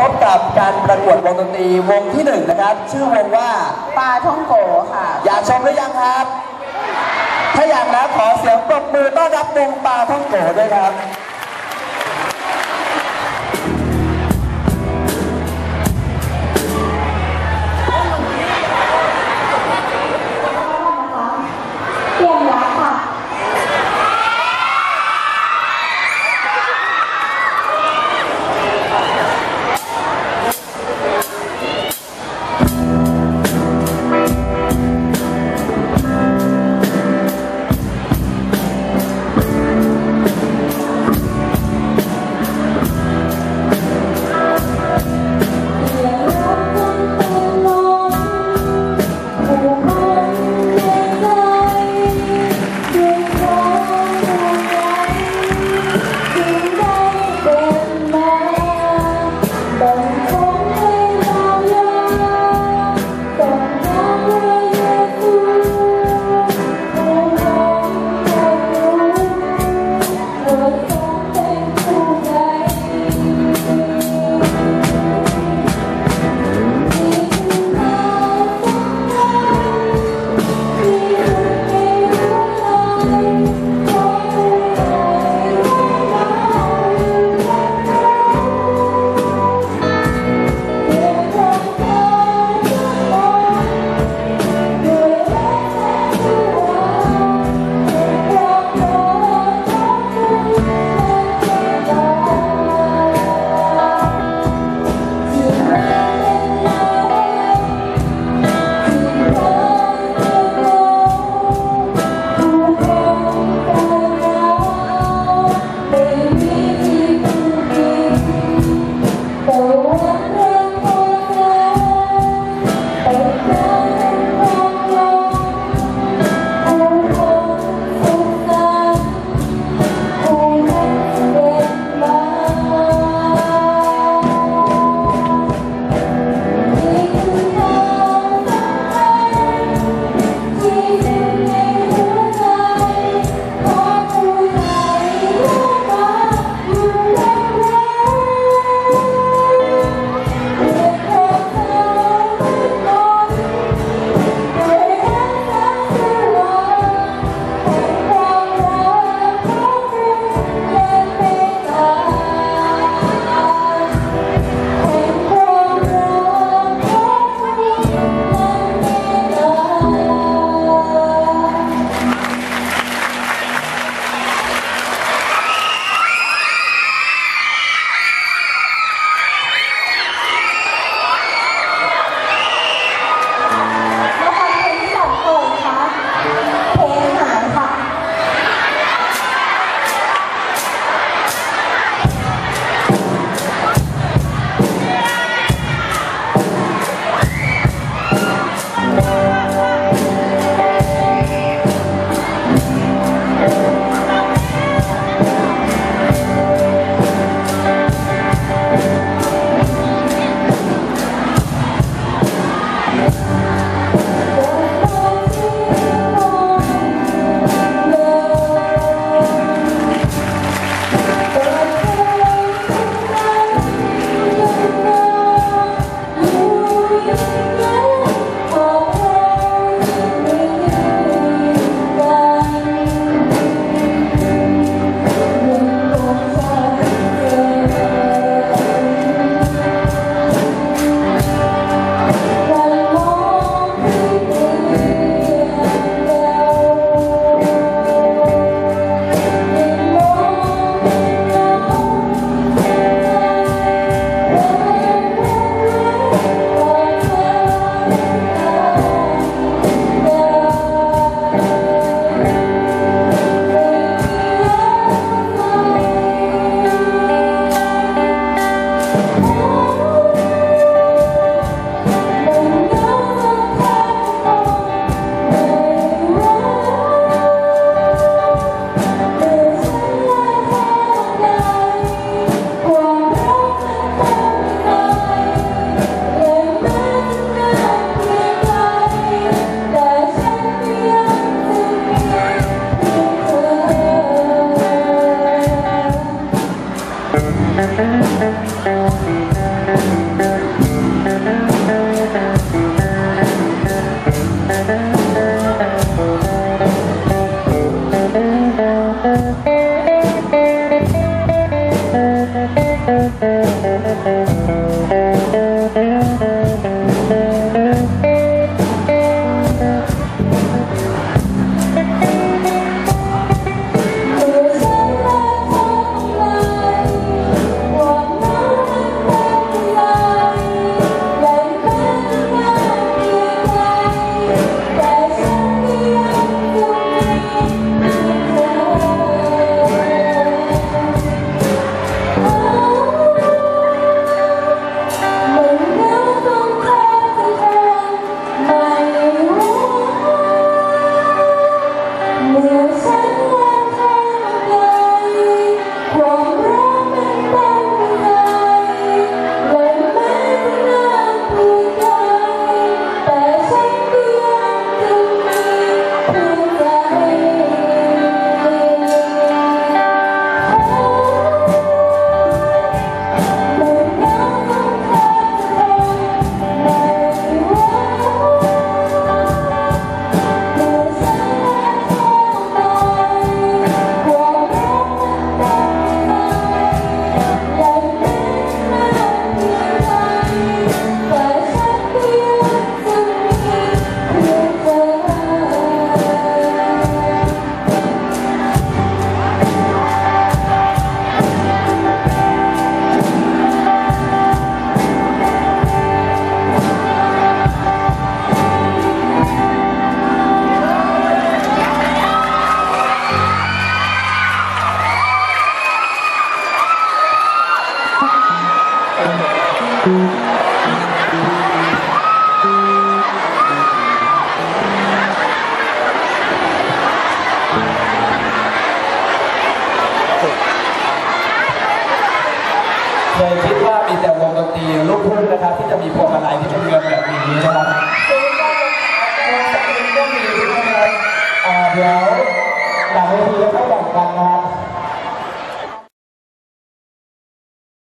พบกับการประกวดวงดนตรีวงที่หนึ่งนะครับ ชื่อวงว่าปลาท่องโกค่ะ อยากชมหรือยังครับ ถ้าอยากนะขอเสียงปรบมือต้อนรับวงปลาท่องโกด้วยครับ